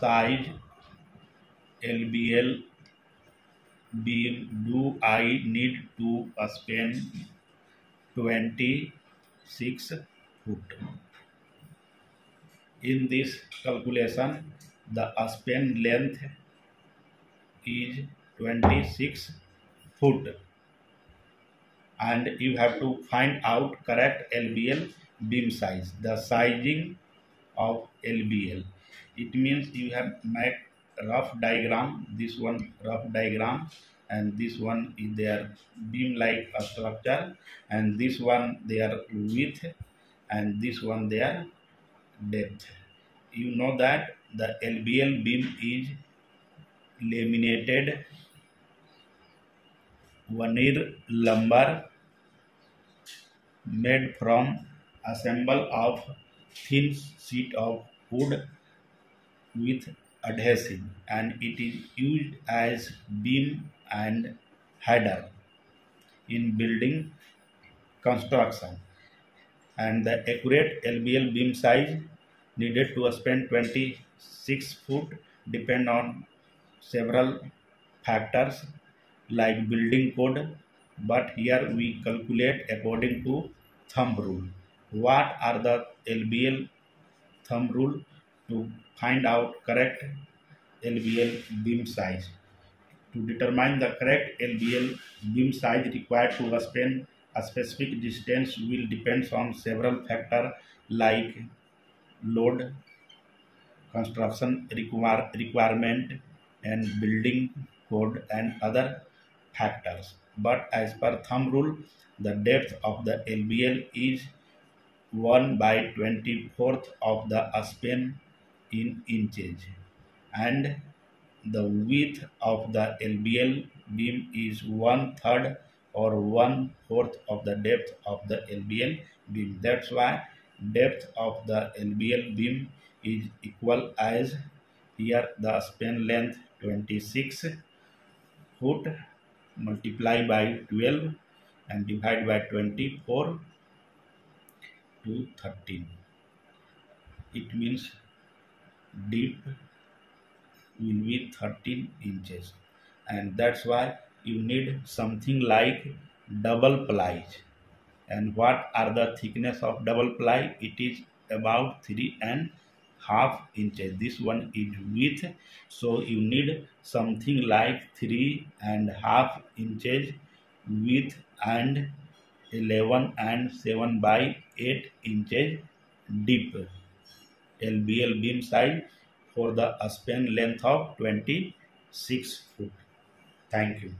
size LVL beam do I need to spend 26 foot? In this calculation, the span length is 26 foot and you have to find out correct LVL beam size, the sizing of LVL. It means you have made rough diagram, this one rough diagram and this one is their beam like structure and this one their width and this one their depth. You know that the LVL beam is laminated. Veneer lumber made from assemble of thin sheet of wood with adhesive and it is used as beam and header in building construction. And the accurate LVL beam size needed to spend 26 foot depend on several factors like building code but here we calculate according to thumb rule. What are the LVL thumb rule to find out correct LVL beam size to determine the correct LVL beam size required to span a specific distance will depend on several factors like load construction require, requirement and building code and other factors. But as per thumb rule, the depth of the LVL is 1 by 24th of the span in inches and the width of the LVL beam is one third or one fourth of the depth of the LVL beam. That's why depth of the LVL beam is equal as here the span length 26 foot multiply by 12 and divide by 24 to 13 it means deep will be 13 inches. And that's why you need something like double ply. And what are the thickness of double ply? It is about three and half inches. This one is width. So you need something like three and half inches width and 11 and 7 by 8 inches deep LVL beam size for the span length of 26 foot. Thank you.